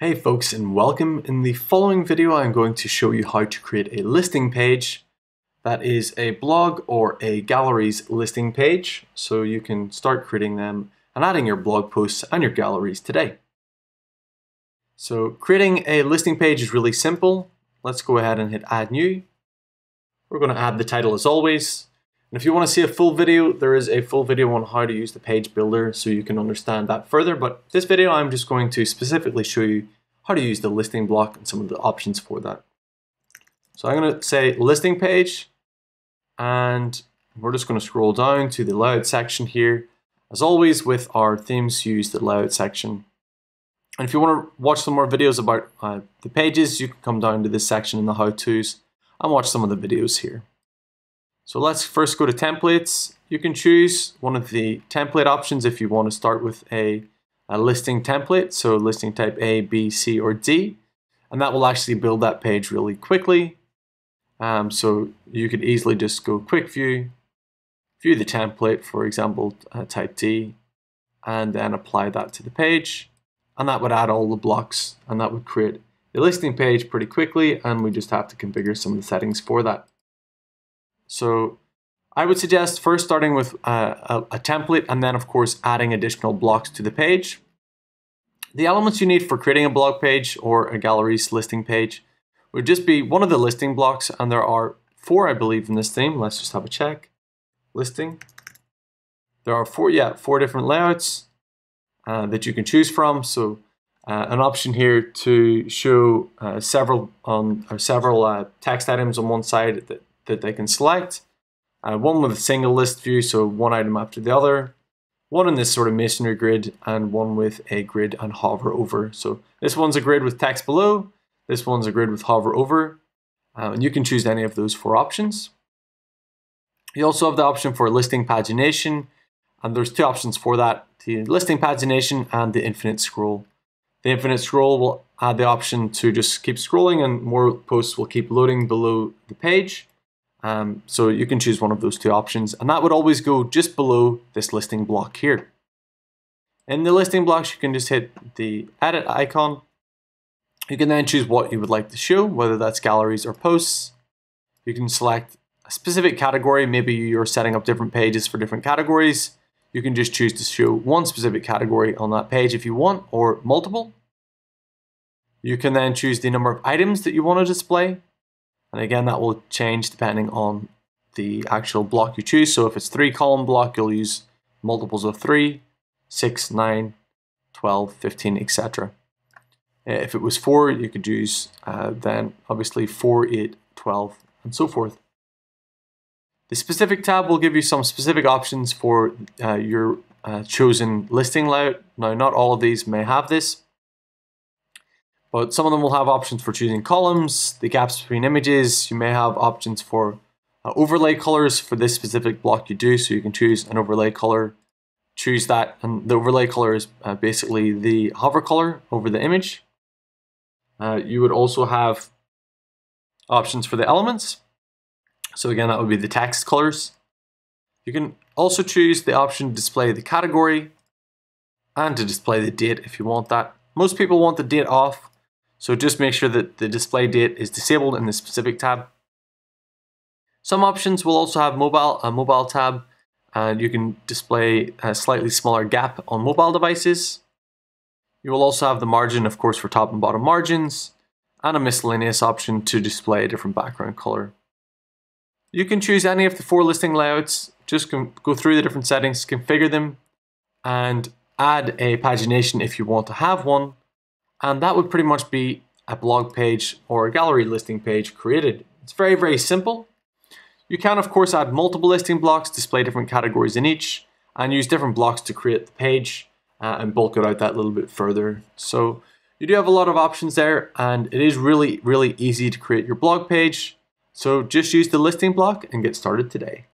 Hey folks and welcome. In the following video I'm going to show you how to create a listing page that is a blog or a galleries listing page so you can start creating them and adding your blog posts and your galleries today. So creating a listing page is really simple. Let's go ahead and hit add new. We're going to add the title as always. And if you want to see a full video, there is a full video on how to use the page builder so you can understand that further. But this video, I'm just going to specifically show you how to use the listing block and some of the options for that. So I'm going to say listing page and we're just going to scroll down to the layout section here. As always with our themes, use the layout section. And if you want to watch some more videos about uh, the pages, you can come down to this section in the how-tos and watch some of the videos here. So let's first go to templates. You can choose one of the template options if you want to start with a, a listing template. So listing type A, B, C, or D. And that will actually build that page really quickly. Um, so you could easily just go quick view, view the template, for example, uh, type D, and then apply that to the page. And that would add all the blocks and that would create the listing page pretty quickly. And we just have to configure some of the settings for that. So I would suggest first starting with a, a, template and then of course adding additional blocks to the page. The elements you need for creating a blog page or a galleries listing page would just be one of the listing blocks and there are four I believe in this theme. Let's just have a check. Listing. There are four, yeah, four different layouts uh, that you can choose from. So uh, an option here to show uh, several on or several uh, text items on one side that that they can select. Uh, one with a single list view, so one item after the other. One in this sort of masonry grid, and one with a grid and hover over. So this one's a grid with text below, this one's a grid with hover over, uh, and you can choose any of those four options. You also have the option for listing pagination, and there's two options for that, the listing pagination and the infinite scroll. The infinite scroll will add the option to just keep scrolling and more posts will keep loading below the page. Um, so you can choose one of those two options and that would always go just below this listing block here. In the listing blocks, you can just hit the edit icon. You can then choose what you would like to show, whether that's galleries or posts. You can select a specific category. Maybe you're setting up different pages for different categories. You can just choose to show one specific category on that page if you want, or multiple. You can then choose the number of items that you want to display. And again, that will change depending on the actual block you choose. So if it's three column block, you'll use multiples of 3, 6, 9, 12, 15, etc. If it was 4, you could use uh, then obviously 4, 8, 12, and so forth. The specific tab will give you some specific options for uh, your uh, chosen listing layout. Now, not all of these may have this, but some of them will have options for choosing columns, the gaps between images. You may have options for uh, overlay colors for this specific block you do. So you can choose an overlay color, choose that. And the overlay color is uh, basically the hover color over the image. Uh, you would also have options for the elements. So again, that would be the text colors. You can also choose the option to display the category and to display the date if you want that. Most people want the date off, so just make sure that the display date is disabled in the specific tab. Some options will also have mobile, a mobile tab, and you can display a slightly smaller gap on mobile devices. You will also have the margin, of course, for top and bottom margins, and a miscellaneous option to display a different background color. You can choose any of the four listing layouts, just go through the different settings, configure them, and add a pagination if you want to have one, and that would pretty much be a blog page or a gallery listing page created. It's very, very simple. You can, of course, add multiple listing blocks, display different categories in each, and use different blocks to create the page uh, and bulk it out that little bit further. So you do have a lot of options there, and it is really, really easy to create your blog page. So just use the listing block and get started today.